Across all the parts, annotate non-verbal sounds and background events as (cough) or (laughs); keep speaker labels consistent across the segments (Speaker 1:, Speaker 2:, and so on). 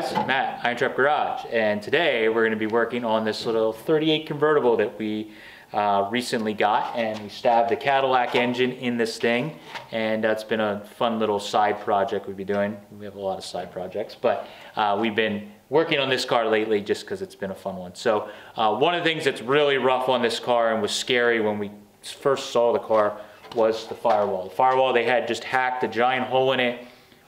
Speaker 1: guys, Matt, Iron Trap Garage, and today we're going to be working on this little 38 convertible that we uh, recently got, and we stabbed the Cadillac engine in this thing, and that's been a fun little side project we've been doing. We have a lot of side projects, but uh, we've been working on this car lately just because it's been a fun one. So uh, one of the things that's really rough on this car and was scary when we first saw the car was the firewall. The firewall, they had just hacked a giant hole in it,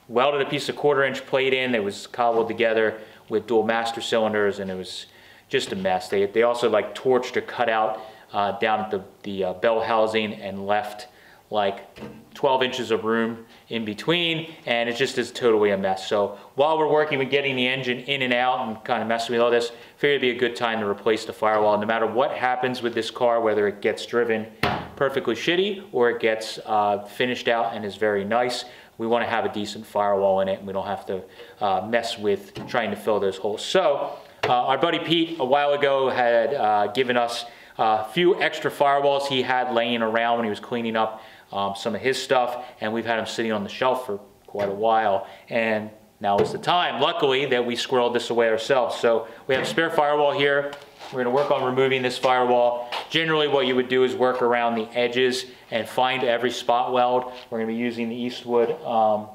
Speaker 1: welded a piece of quarter inch plate in that was cobbled together with dual master cylinders and it was just a mess. They, they also like torched or cut out uh, down at the, the uh, bell housing and left like 12 inches of room in between and it just is totally a mess. So while we're working with getting the engine in and out and kind of messing with all this, figured it'd be a good time to replace the firewall. No matter what happens with this car, whether it gets driven perfectly shitty or it gets uh, finished out and is very nice, we want to have a decent firewall in it and we don't have to uh, mess with trying to fill those holes. So uh, our buddy Pete a while ago had uh, given us a few extra firewalls he had laying around when he was cleaning up um, some of his stuff and we've had them sitting on the shelf for quite a while and now is the time, luckily, that we squirreled this away ourselves. So we have a spare firewall here. We're gonna work on removing this firewall. Generally what you would do is work around the edges and find every spot weld. We're gonna be using the Eastwood um,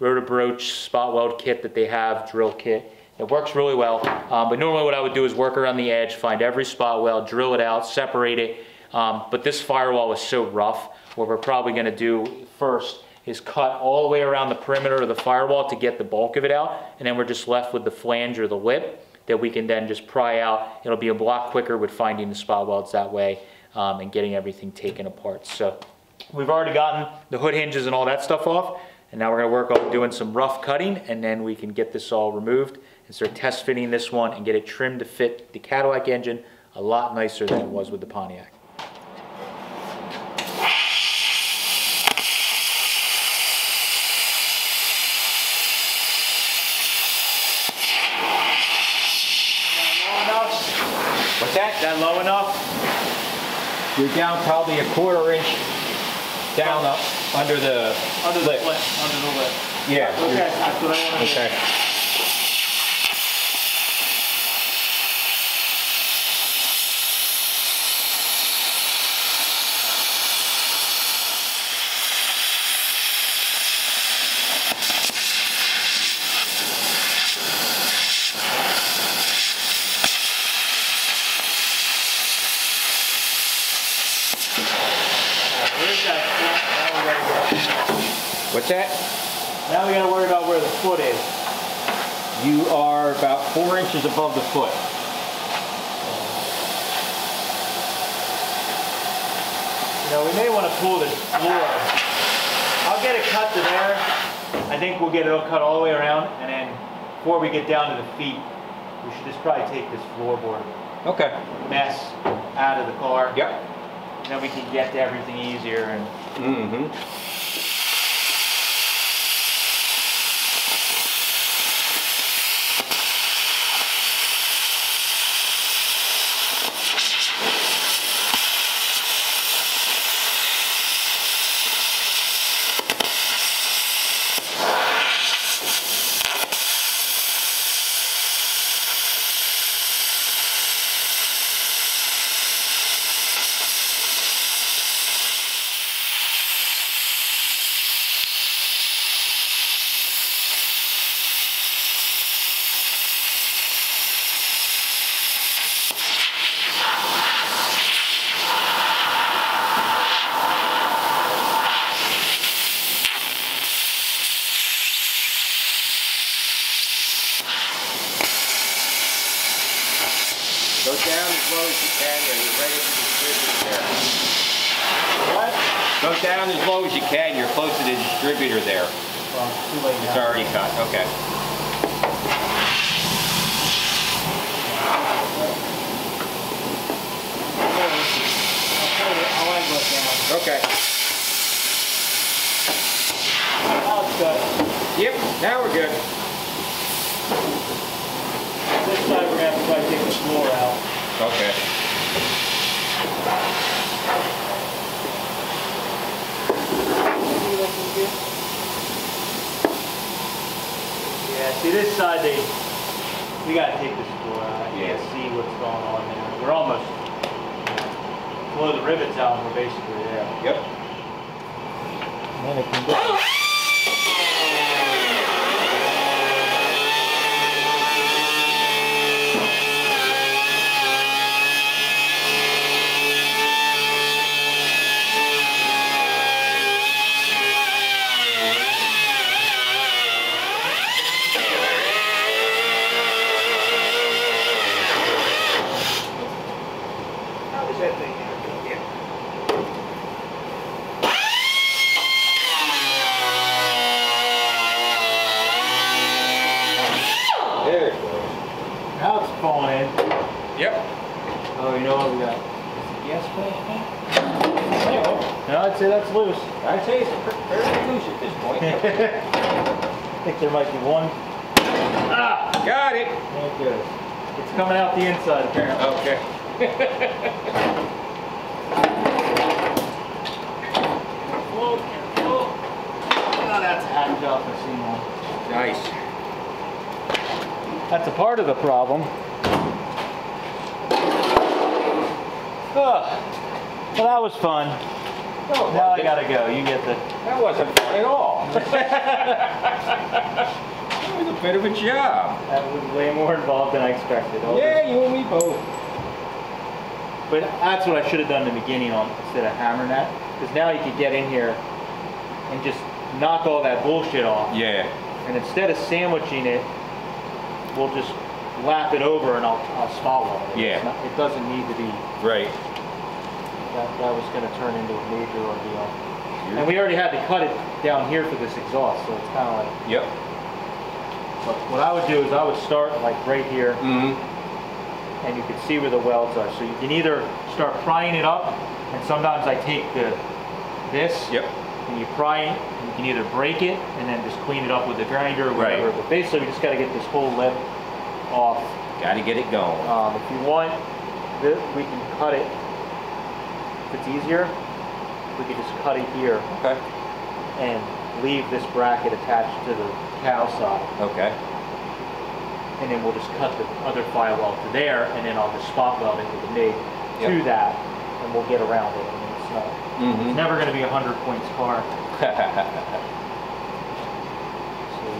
Speaker 1: Rotabroach spot weld kit that they have, drill kit. It works really well, um, but normally what I would do is work around the edge, find every spot weld, drill it out, separate it. Um, but this firewall is so rough, what we're probably gonna do first is cut all the way around the perimeter of the firewall to get the bulk of it out, and then we're just left with the flange or the lip that we can then just pry out. It'll be a lot quicker with finding the spot welds that way um, and getting everything taken apart. So we've already gotten the hood hinges and all that stuff off, and now we're gonna work on doing some rough cutting, and then we can get this all removed and start test fitting this one and get it trimmed to fit the Cadillac engine a lot nicer than it was with the Pontiac. That? That low enough?
Speaker 2: You're down probably a quarter inch down up under the
Speaker 1: Under the
Speaker 2: lip.
Speaker 1: lip, under the lip.
Speaker 2: Yeah.
Speaker 1: Okay, that's what I want to.
Speaker 2: Okay.
Speaker 1: Where's that foot? Now we gotta get-
Speaker 2: What's that?
Speaker 1: Now we gotta worry about where the foot is.
Speaker 2: You are about four inches above the foot.
Speaker 1: You know, we may want to pull the floor. I'll get it cut to there. I think we'll get it all cut all the way around, and then before we get down to the feet, we should just probably take this floorboard
Speaker 2: Okay.
Speaker 1: mess out of the car.
Speaker 2: Yep.
Speaker 1: And Then we can get to everything easier and
Speaker 2: Mm-hmm. Go down as low as you can and you're right at the distributor there.
Speaker 1: what?
Speaker 2: Go down as low as you can, you're close to the distributor there.
Speaker 1: Well, it's too late
Speaker 2: It's
Speaker 1: now.
Speaker 2: already cut, okay.
Speaker 1: I'll put it- I'll angle it down.
Speaker 2: Okay.
Speaker 1: Oh, it's good.
Speaker 2: Yep, now we're good.
Speaker 1: This side we're gonna have to try to take the floor out.
Speaker 2: Okay.
Speaker 1: Yeah, see this side, they, we
Speaker 2: gotta take this
Speaker 1: door out. Uh, you yeah. see what's
Speaker 2: going on
Speaker 1: there. We're almost, blow the rivets out and we're basically there. Yep. Then
Speaker 2: it
Speaker 1: can go. Part of the problem. Oh, well, that was fun.
Speaker 2: No,
Speaker 1: Now I gotta go. You get the.
Speaker 2: That wasn't fun at all. (laughs) That was a bit of a job.
Speaker 1: That was way more involved than I expected. All
Speaker 2: Yeah, you and me both.
Speaker 1: But that's what I should have done in the beginning on instead of hammering that. Because now you could get in here and just knock all that bullshit off.
Speaker 2: Yeah.
Speaker 1: And instead of sandwiching it, we'll just lap it over and I'll, I'll weld it.
Speaker 2: Yeah.
Speaker 1: Not- it doesn't need to be,
Speaker 2: Right.
Speaker 1: that, that was gonna turn into a major ordeal. And we already had to cut it down here for this exhaust, so it's kinda like,
Speaker 2: Yep.
Speaker 1: but what I would do is I would start like right here
Speaker 2: Mm-hmm.
Speaker 1: and you can see where the welds are. So you can either start prying it up and sometimes I take the, this
Speaker 2: Yep.
Speaker 1: and you pry it, and you can either break it and then just clean it up with a grinder or
Speaker 2: Right.
Speaker 1: whatever. But basically, we just got to get this whole lip off.
Speaker 2: Got to get it going.
Speaker 1: Um, if you want, th- we can cut it. If it's easier, we could just cut it here
Speaker 2: Okay.
Speaker 1: and leave this bracket attached to the cowl side.
Speaker 2: Okay.
Speaker 1: And then we'll just cut the other firewall to there and then I'll just spot weld it with the MIG to that and we'll get around it. I mean, it's not,
Speaker 2: Mm-hmm.
Speaker 1: it's never going to be a 100 points car. So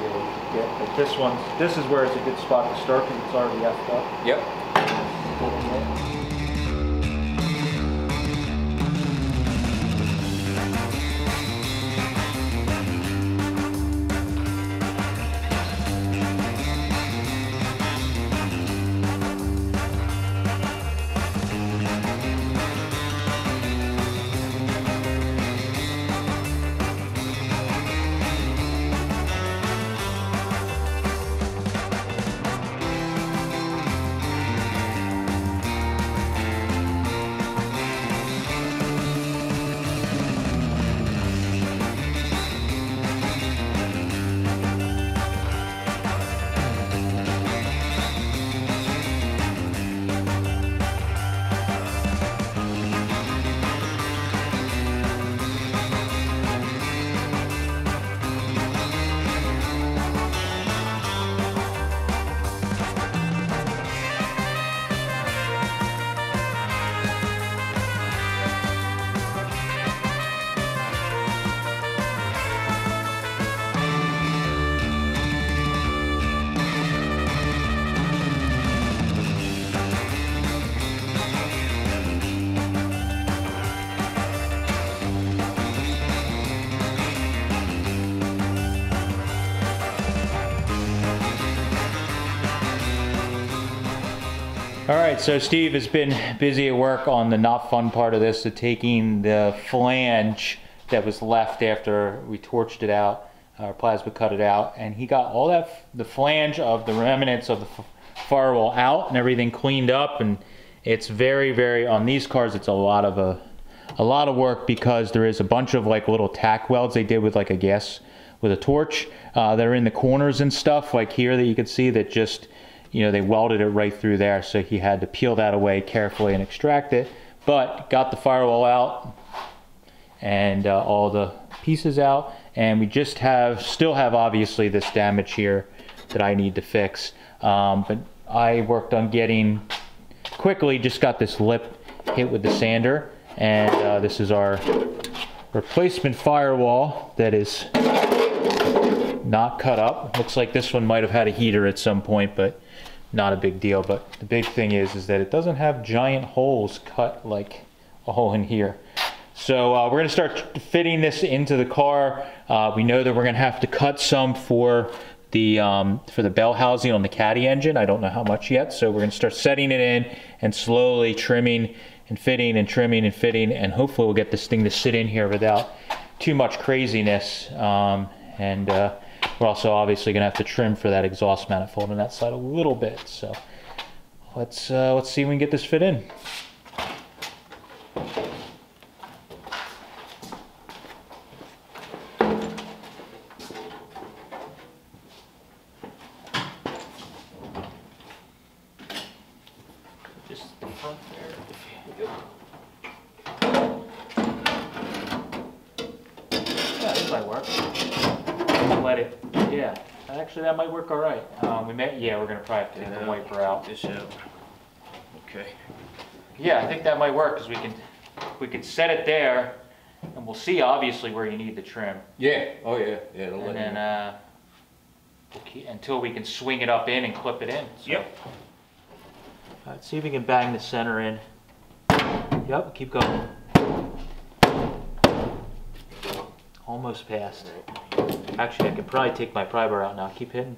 Speaker 1: you'll get, but this one, this is where it's a good spot to start because it's already effed up.
Speaker 2: yep.
Speaker 1: All right, so Steve has been busy at work on the not fun part of this, of taking the flange that was left after we torched it out, or plasma cut it out, and he got all that, the flange of the remnants of the firewall out and everything cleaned up, and it's very, very, on these cars, it's a lot of a, a lot of work because there is a bunch of like little tack welds they did with like a gas, with a torch, uh, that are in the corners and stuff, like here that you can see that just, you know, they welded it right through there, so he had to peel that away carefully and extract it. But got the firewall out and uh, all the pieces out, and we just have, still have obviously this damage here that I need to fix. Um, but I worked on getting quickly, just got this lip hit with the sander, And uh, this is our replacement firewall that is not cut up. Looks like this one might have had a heater at some point, but not a big deal. But the big thing is, is that it doesn't have giant holes cut like a hole in here. So uh, we're gonna start fitting this into the car. Uh, we know that we're gonna have to cut some for the um, for the bell housing on the Caddy engine. I don't know how much yet, so we're gonna start setting it in and slowly trimming and fitting and trimming and fitting, and hopefully we'll get this thing to sit in here without too much craziness. Um, and uh, we're also obviously gonna have to trim for that exhaust manifold on that side a little bit. So let's uh, let's see if we can get this fit in. Might work. Let it, yeah, actually that might work all right. Um, we may, yeah, we're gonna probably have to take the wiper out.
Speaker 3: This out. Okay.
Speaker 1: Yeah, I think that might work, because we can, we can set it there, and we'll see obviously where you need the trim.
Speaker 3: Yeah, oh yeah, yeah, it'll
Speaker 1: And
Speaker 3: let
Speaker 1: then,
Speaker 3: you.
Speaker 1: uh, we'll keep- until we can swing it up in and clip it in. so.
Speaker 3: Yep.
Speaker 1: All right, see if we can bang the center in. Yep, keep going. Almost passed. Actually, I could probably take my pry bar out now. Keep hitting.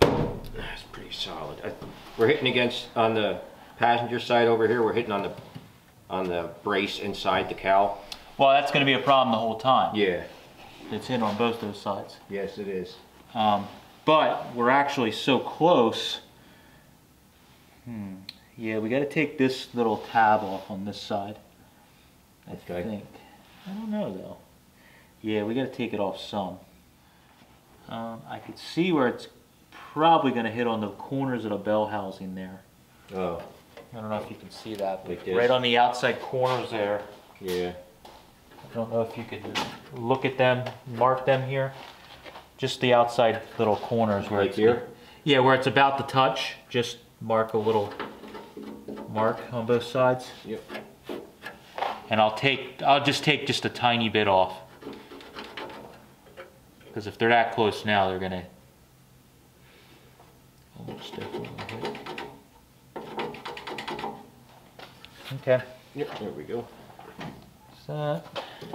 Speaker 3: That's pretty solid. I- We're hitting against, on the passenger side over here, we're hitting on the, on the brace inside the cowl.
Speaker 1: Well, that's gonna be a problem the whole time.
Speaker 3: Yeah.
Speaker 1: It's hit on both those sides.
Speaker 3: Yes, it is.
Speaker 1: Um, but we're actually so close. Hmm. Yeah, we got to take this little tab off on this side. I
Speaker 3: Okay.
Speaker 1: think. I don't know though. Yeah, we got to take it off some. Um, I could see where it's probably going to hit on the corners of the bell housing there.
Speaker 3: Oh,
Speaker 1: I don't know if you can see that, but right on the outside corners there.
Speaker 3: yeah.
Speaker 1: I don't know if you could look at them, mark them here. Just the outside little corners where
Speaker 3: Right
Speaker 1: it's
Speaker 3: here?
Speaker 1: Yeah, where it's about to touch, just mark a little mark on both sides.
Speaker 3: Yep.
Speaker 1: And I'll take, I'll just take just a tiny bit off. Because if they're that close now, they're gonna almost definitely hit. Okay.
Speaker 3: Yep, there we go.
Speaker 1: Set.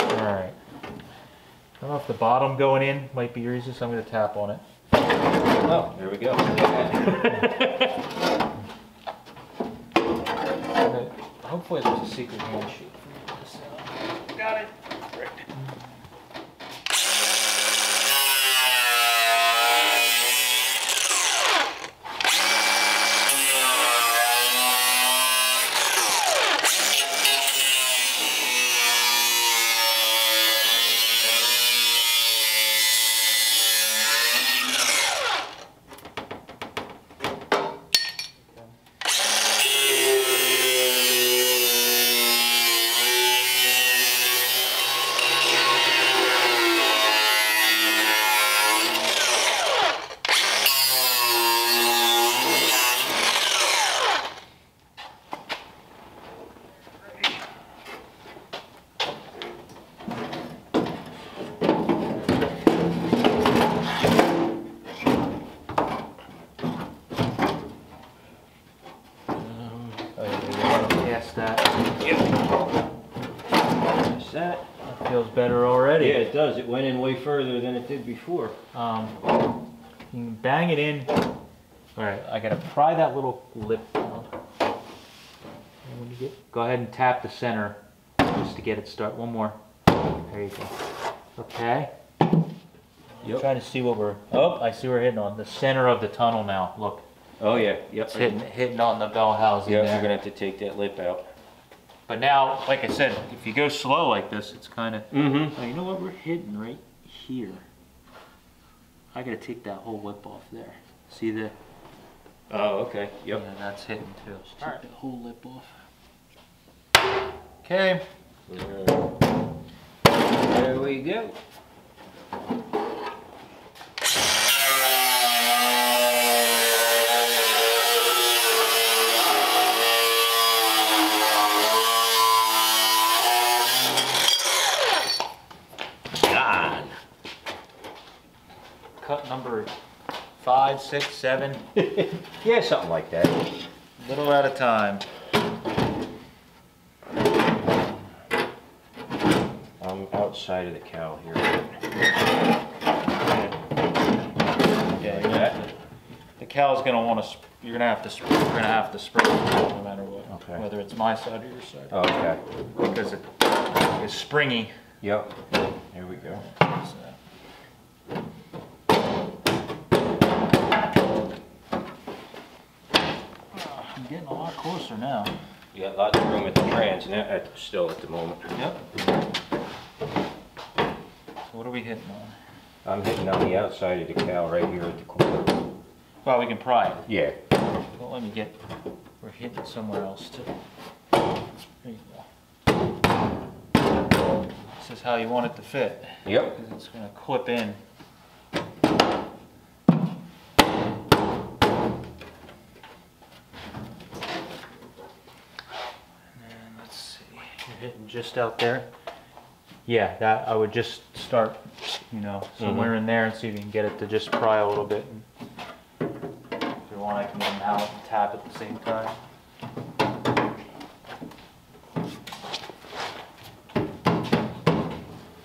Speaker 1: Alright. I don't know if the bottom going in might be easier, so I'm gonna tap on it.
Speaker 3: Oh, there we go. (laughs)
Speaker 1: Hopefully there's a secret handshake. for this, uh, Got it. Great. Oh, yeah, we got past that.
Speaker 3: That's that.
Speaker 1: That feels better already.
Speaker 3: Yeah, it does. It went in way further than it did before.
Speaker 1: Um, you can bang it in. All right, I gotta pry that little lip. And when you get, go ahead and tap the center just to get it start. One more. There you go. Okay.
Speaker 3: Yep.
Speaker 1: Trying to see what we're. Oh, I see we're hitting on the center of the tunnel now. Look,
Speaker 3: Oh, yeah, yep.
Speaker 1: it's hitting hitting on the bell housing Yeah,
Speaker 3: you're gonna have to take that lip out.
Speaker 1: But now, like I said, if you go slow like this, it's kind of.
Speaker 3: Mm-hmm.
Speaker 1: Oh, you know what? We're hitting right here. I gotta take that whole lip off there. See the?
Speaker 3: Oh, okay. Yep.
Speaker 1: Yeah, that's hitting too. So take right. the whole lip off. Okay. Yeah.
Speaker 3: There we go.
Speaker 1: Cut number six, seven, (laughs)
Speaker 3: Yeah, something like that.
Speaker 1: A little at a time.
Speaker 3: I'm outside of the cowl here.
Speaker 1: Yeah,
Speaker 3: that.
Speaker 1: the cowl's gonna wanna, you're gonna have to, you're gonna have to spray no matter what.
Speaker 3: Okay.
Speaker 1: Whether it's my side or your side,
Speaker 3: Oh, Okay.
Speaker 1: because it is springy.
Speaker 3: Yep. Here we go.
Speaker 1: so. Closer now.
Speaker 3: You got lots of room at the trans now, at, still at the moment.
Speaker 1: Yep. So what are we hitting on?
Speaker 3: I'm hitting on the outside of the cowl right here at the corner.
Speaker 1: Well, we can pry it.
Speaker 3: Yeah.
Speaker 1: Don't let me get, we're hitting somewhere else too. There you go. This is how you want it to fit,
Speaker 3: Yep.
Speaker 1: because it's gonna clip in. Just out there? Yeah, that, I would just start, you know, mm-hmm. somewhere in there and see if you can get it to just pry a little bit. and If you want, I can even mount and tap at the same time.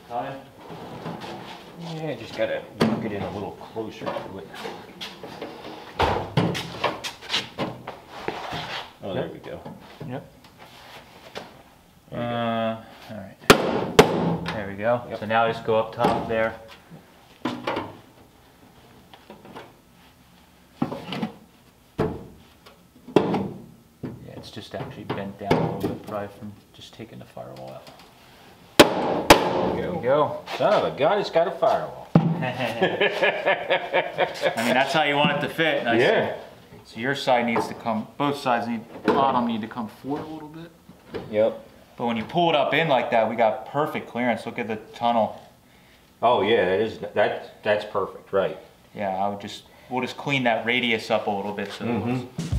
Speaker 1: Time?
Speaker 3: Yeah, just gotta work it in a little closer to it. Oh, there we go.
Speaker 1: Yep.
Speaker 3: There.
Speaker 1: Uh, alright. There we go.
Speaker 3: Yep.
Speaker 1: So now I just go up top there. Yeah, it's just actually bent down a little bit, probably from just taking the firewall out.
Speaker 3: There
Speaker 1: There we
Speaker 3: go. Son of a gun, it's got a firewall. (laughs)
Speaker 1: I mean, that's how you want it to fit. I see- So your side needs to come, both sides need, bottom need to come forward a little bit.
Speaker 3: Yep.
Speaker 1: But when you pull it up in like that, we got perfect clearance. Look at the tunnel.
Speaker 3: Oh, yeah, that is, that, that's perfect, right.
Speaker 1: Yeah, I would just, we'll just clean that radius up a little bit so it mm-hmm. looks.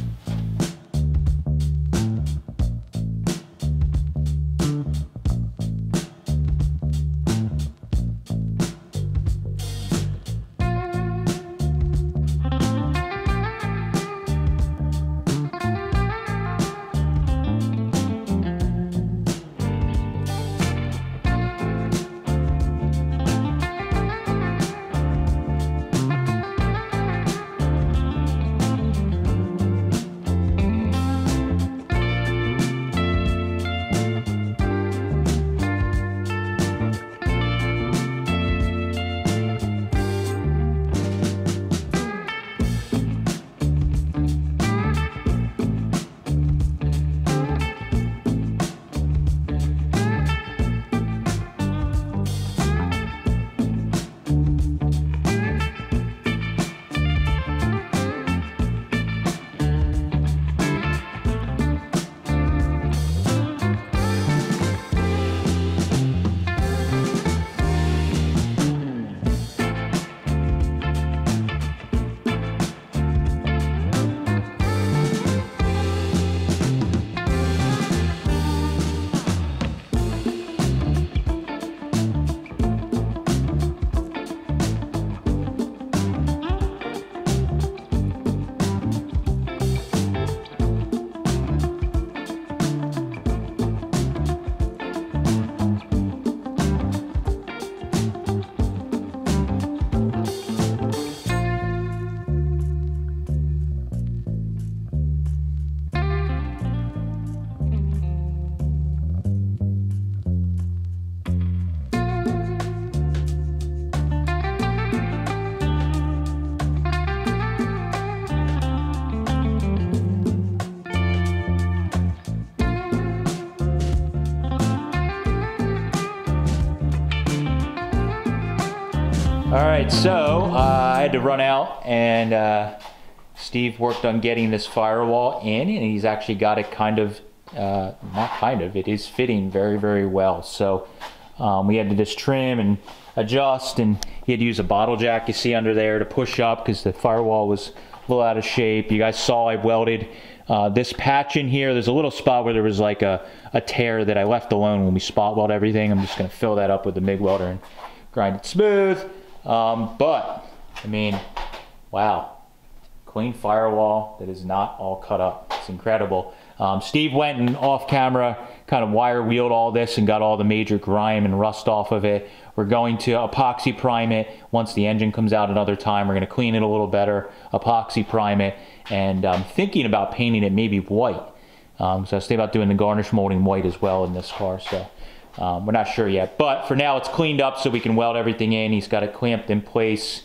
Speaker 1: Right, so uh, I had to run out and uh, Steve worked on getting this firewall in and he's actually got it kind of, uh, not kind of, it is fitting very, very well. So um, we had to just trim and adjust and he had to use a bottle jack you see under there to push up because the firewall was a little out of shape. You guys saw I welded uh, this patch in here. There's a little spot where there was like a, a tear that I left alone when we spot weld everything. I'm just gonna fill that up with the MIG welder and grind it smooth. Um, but, I mean, wow. clean firewall that is not all cut up. It's incredible. Um, Steve went and off camera kind of wire wheeled all this and got all the major grime and rust off of it. We're going to epoxy prime it once the engine comes out another time. We're going to clean it a little better, epoxy prime it, and I'm um, thinking about painting it maybe white. Um, so I was thinking about doing the garnish molding white as well in this car. So um, we're not sure yet. But for now, it's cleaned up so we can weld everything in. He's got it clamped in place.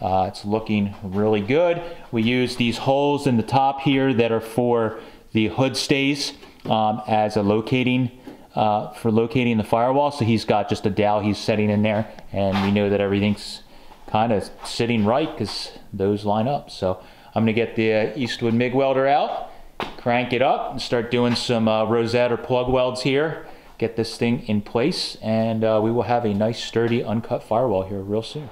Speaker 1: Uh, it's looking really good. We use these holes in the top here that are for the hood stays um, as a locating uh, for locating the firewall. So he's got just a dowel he's setting in there, and we know that everything's kind of sitting right because those line up. So I'm gonna get the uh, Eastwood MIG welder out, crank it up, and start doing some uh, rosette or plug welds here. Get this thing in place, and uh, we will have a nice, sturdy, uncut firewall here real soon.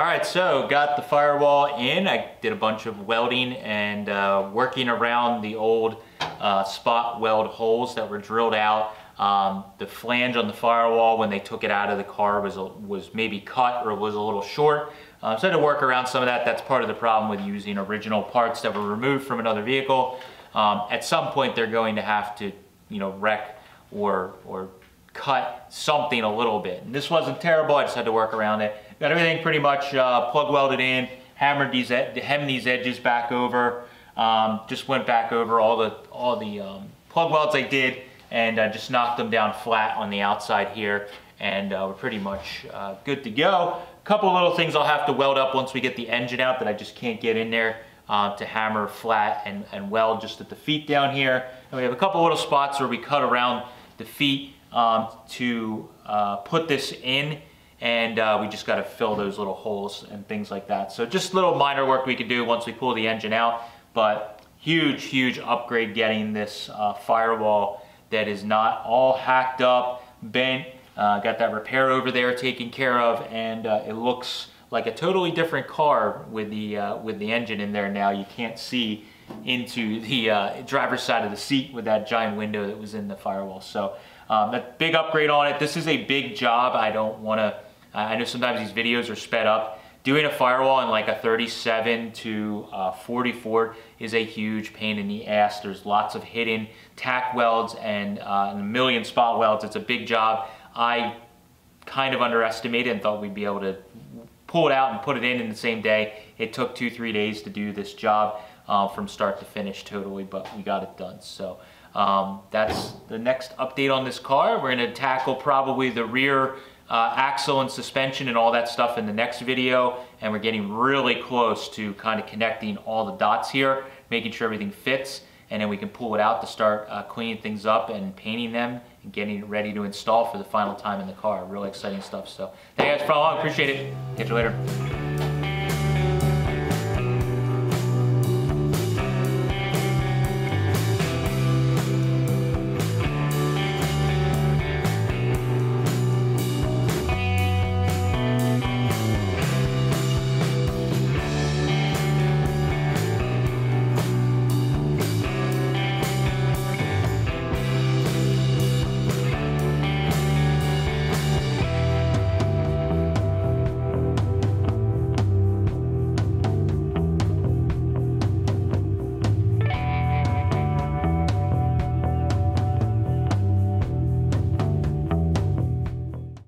Speaker 1: All right, so got the firewall in. I did a bunch of welding and uh, working around the old uh, spot weld holes that were drilled out. Um, the flange on the firewall when they took it out of the car was, was maybe cut or was a little short. Uh, so I had to work around some of that. That's part of the problem with using original parts that were removed from another vehicle. Um, at some point they're going to have to, you know, wreck or, or cut something a little bit. And this wasn't terrible, I just had to work around it. Got everything pretty much uh, plug welded in, hammered these, hem these edges back over, um, just went back over all the, all the um, plug welds I did and uh, just knocked them down flat on the outside here and uh, we're pretty much uh, good to go. A couple little things I'll have to weld up once we get the engine out that I just can't get in there uh, to hammer flat and, and weld just at the feet down here. And we have a couple little spots where we cut around the feet um, to uh, put this in and uh, we just got to fill those little holes and things like that. So just little minor work we could do once we pull the engine out, but huge, huge upgrade getting this uh, firewall that is not all hacked up, bent, uh, got that repair over there taken care of, and uh, it looks like a totally different car with the, uh, with the engine in there now. You can't see into the uh, driver's side of the seat with that giant window that was in the firewall. So um, a big upgrade on it. This is a big job. I don't want to, I know sometimes these videos are sped up. Doing a firewall in like a 37 to uh, 44 is a huge pain in the ass. There's lots of hidden tack welds and, uh, and a million spot welds. It's a big job. I kind of underestimated and thought we'd be able to pull it out and put it in in the same day. It took two, three days to do this job uh, from start to finish totally, but we got it done. So um, that's the next update on this car. We're gonna tackle probably the rear uh, axle and suspension and all that stuff in the next video. And we're getting really close to kind of connecting all the dots here, making sure everything fits. And then we can pull it out to start uh, cleaning things up and painting them and getting it ready to install for the final time in the car. Really exciting stuff. So thank you guys for following. Appreciate it. Catch you later.